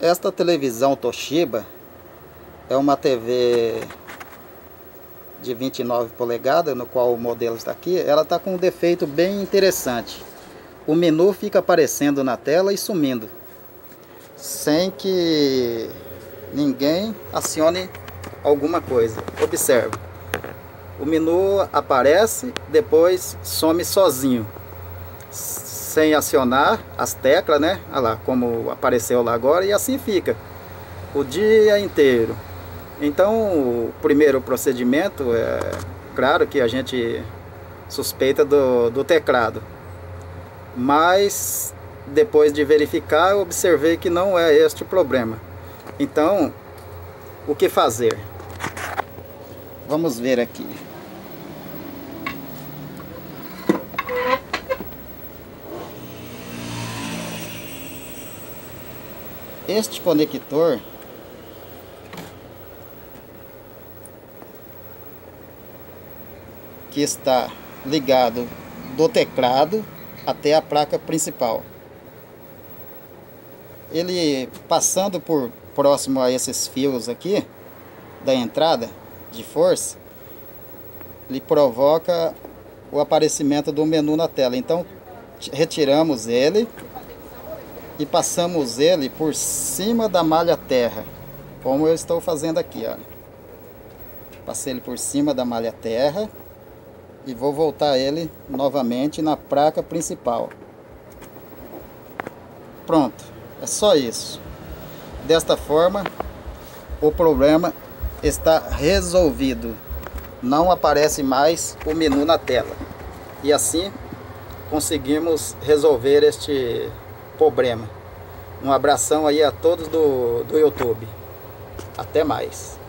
Esta televisão Toshiba é uma TV de 29 polegadas, no qual o modelo está aqui. Ela está com um defeito bem interessante. O menu fica aparecendo na tela e sumindo, sem que ninguém acione alguma coisa. Observe. O menu aparece, depois some sozinho sem acionar as teclas, né? Olha lá, como apareceu lá agora, e assim fica o dia inteiro. Então, o primeiro procedimento é claro que a gente suspeita do, do teclado, mas depois de verificar, eu observei que não é este o problema. Então, o que fazer? Vamos ver aqui. Este conector que está ligado do teclado até a placa principal. Ele passando por próximo a esses fios aqui da entrada de força, ele provoca o aparecimento do menu na tela. Então retiramos ele e passamos ele por cima da malha terra, como eu estou fazendo aqui, ó. Passei ele por cima da malha terra e vou voltar ele novamente na placa principal. Pronto, é só isso. Desta forma, o problema está resolvido. Não aparece mais o menu na tela. E assim conseguimos resolver este problema. Um abração aí a todos do, do YouTube. Até mais.